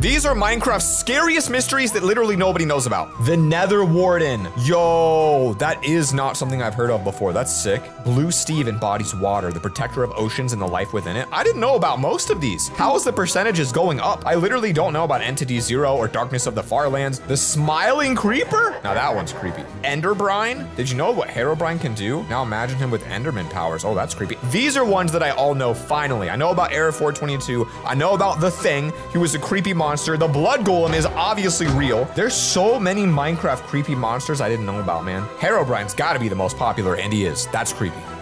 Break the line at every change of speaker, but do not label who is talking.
These are Minecraft's scariest mysteries that literally nobody knows about. The Nether Warden. Yo, that is not something I've heard of before. That's sick. Blue Steve embodies water, the protector of oceans and the life within it. I didn't know about most of these. How is the percentages going up? I literally don't know about Entity Zero or Darkness of the Farlands. The Smiling Creeper? Now that one's creepy. Enderbrine? Did you know what Herobrine can do? Now imagine him with Enderman powers. Oh, that's creepy. These are ones that I all know finally. I know about Era 422. I know about The Thing. He was a creepy monster. The Blood Golem is obviously real. There's so many Minecraft creepy monsters I didn't know about, man. Herobrine's gotta be the most popular, and he is. That's creepy.